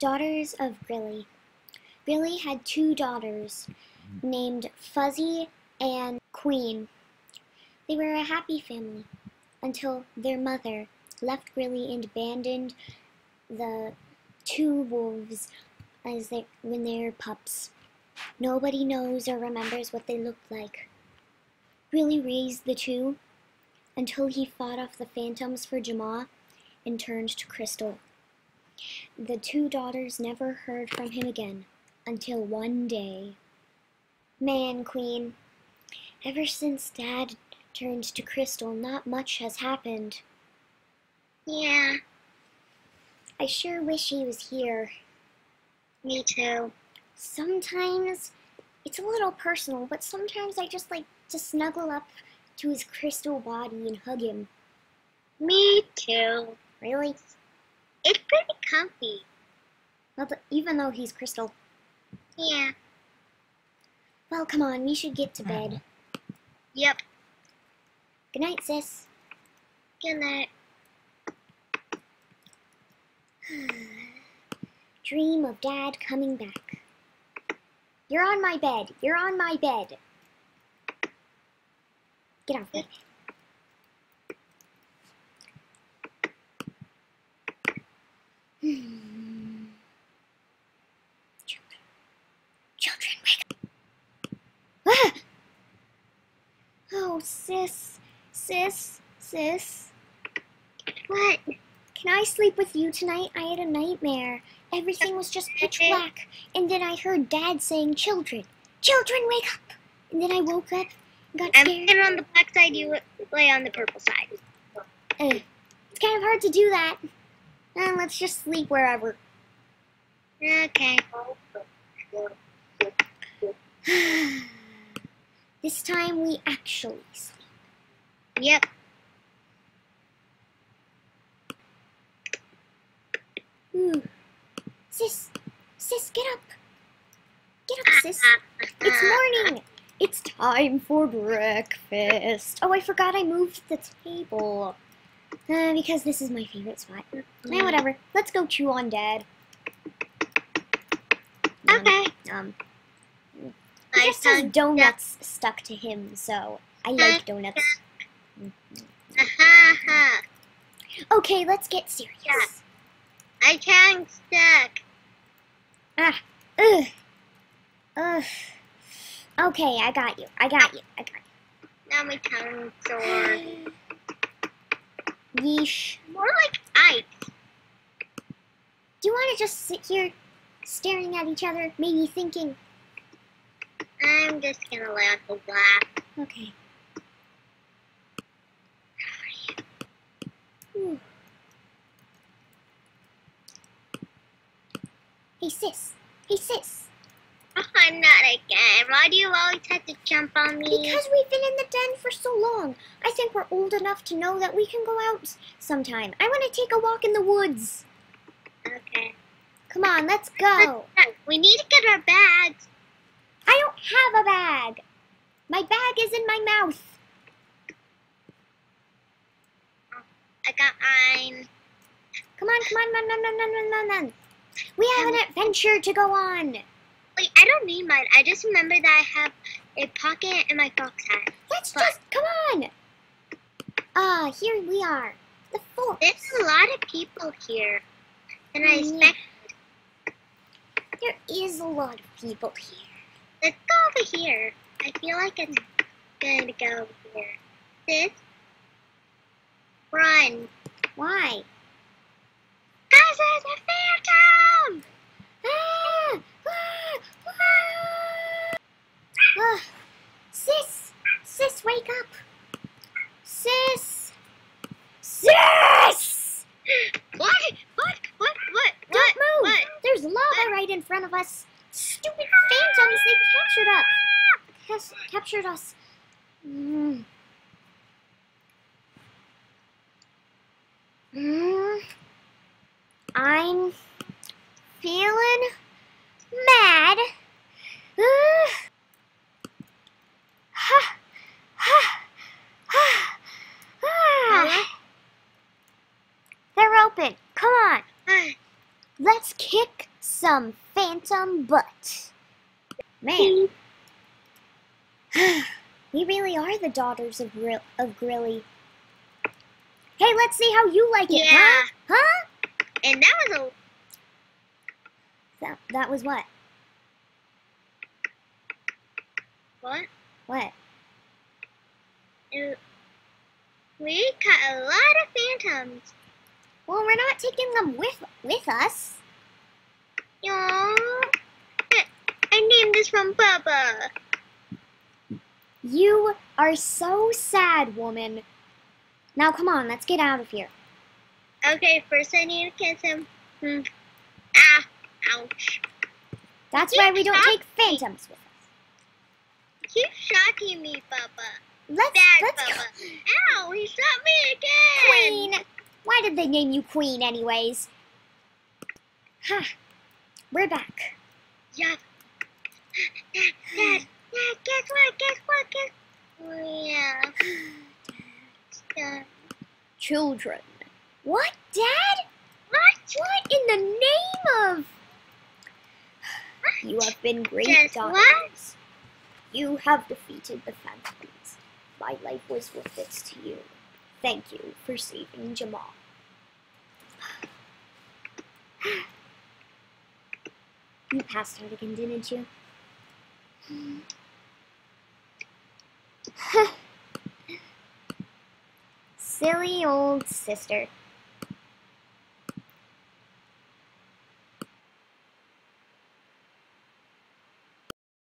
Daughters of Greely. Greely had two daughters named Fuzzy and Queen. They were a happy family until their mother left Greely and abandoned the two wolves as they when they were pups. Nobody knows or remembers what they looked like. Greely raised the two until he fought off the phantoms for Jamaa and turned to Crystal. The two daughters never heard from him again until one day. Man, Queen, ever since Dad turned to Crystal, not much has happened. Yeah, I sure wish he was here. me too. Sometimes it's a little personal, but sometimes I just like to snuggle up to his crystal body and hug him. Me too. Really? It's pretty comfy. Not th- even though he's crystal. Yeah. Well, come on, we should get to bed. Yep. Good night, sis. Good night. Dream of Dad coming back. You're on my bed. You're on my bed. Get off me. Hmm. Children. Children, wake up. Ah! Oh, sis. Sis. Sis. What? Can I sleep with you tonight? I had a nightmare. Everything was just pitch black. And then I heard Dad saying, Children, children, wake up. And then I woke up and got I'm scared. sitting on the black side, you lay on the purple side. Uh, it's kind of hard to do that. And let's just sleep wherever. Okay. this time we actually sleep. Yep. Ooh. Sis, sis, get up. Get up, sis. It's morning. It's time for breakfast. Oh, I forgot I moved the table. Uh, because this is my favorite spot. Eh, whatever. Let's go chew on Dad. Um, Okay. Um, I just has donuts stuck to him, so I like donuts. Ha. Okay, let's get serious. Yeah. I can't stuck. Ah, ugh, ugh. Okay, I got you. I got you. I got you. Now my tongue's sore. Yeesh. More like ice. Do you want to just sit here staring at each other, maybe thinking, I'm just gonna lay on the black. okay. Ooh. Hey, sis. Hey, sis. Oh, I'm not again. Why do you always have to jump on me? Because we've been in the den for so long, I think we're old enough to know that we can go out sometime. I want to take a walk in the woods. Okay. Come on, let's go. We need to get our bags. I don't have a bag. My bag is in my mouth. I got mine. Come on, come on, man, man, man, man, man, man, man. We have an adventure to go on. Wait, I don't need mine. I just remember that I have a pocket in my fox hat. Let's What? just come on. Ah, here we are. The forest. There's a lot of people here. And I Mm, yeah. expect There is a lot of people here. let's go over here. I feel like it's good to go over here. This run. Why? Guys, there's a phantom! Ah! Ah! Ah! Ah! Sis! Sis, wake up! Sis! Sis! What? What? What? What? Don't What? move! What? There's lava right in front of us. Stupid phantoms! They captured us. Has captured us. Mm. Mm. I'm feeling mad. Ugh. Ha, ha, ha, ah. They're open. Come on. Let's kick some phantom butt. Man, we really are the daughters of, of Greely. Hey, let's see how you like it, Yeah. huh? Huh? And that was a That, that was what? what? What? It- we caught a lot of phantoms. Well, we're not taking them with with us. Aww. I- From Bubba. You are so sad, woman. Now, come on, let's get out of here. Okay, first I need to kiss him. Hmm. Ah, ouch. That's You why we don't take phantoms with us. Keep shocking me, Bubba. Let's Bad let's Bubba. go. Ow, he shot me again. Queen. Why did they name you Queen, anyways? Ha! We're back. Yeah. Dad, Dad, guess what? Guess what? Guess Oh, yeah. Children. What, Dad? What? What in the name of? You have been great Guess daughters. what? You have defeated the phantoms. My life was worth it to you. Thank you for saving Jamaa. You passed out again, didn't you? Silly old sister.